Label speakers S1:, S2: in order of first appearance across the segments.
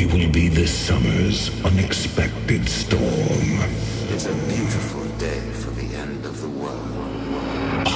S1: we will be this summer's unexpected storm.
S2: It's a beautiful day for the end of the world.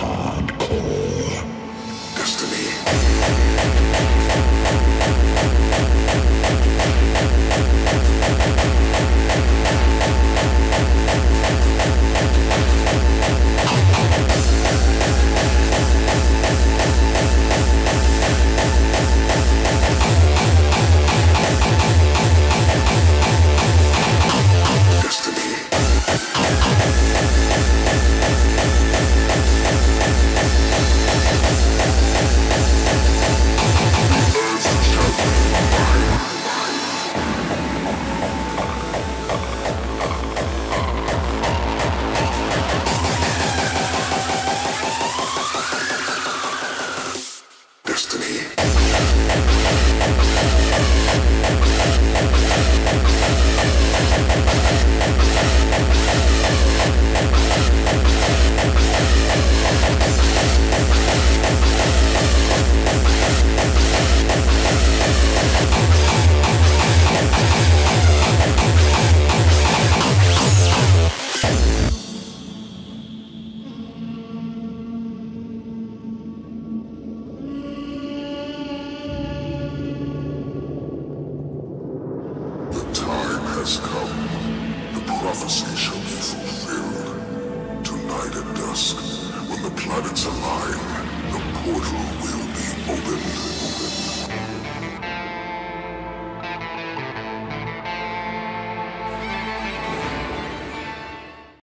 S2: Has come. The prophecy shall be fulfilled.